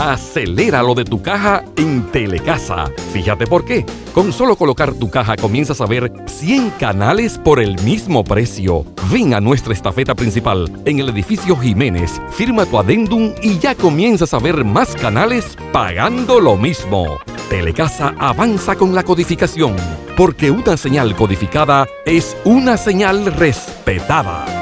Acelera lo de tu caja en Telecasa. Fíjate por qué. Con solo colocar tu caja comienzas a ver 100 canales por el mismo precio. Ven a nuestra estafeta principal en el edificio Jiménez, firma tu adendum y ya comienzas a ver más canales pagando lo mismo. Telecasa avanza con la codificación, porque una señal codificada es una señal respetada.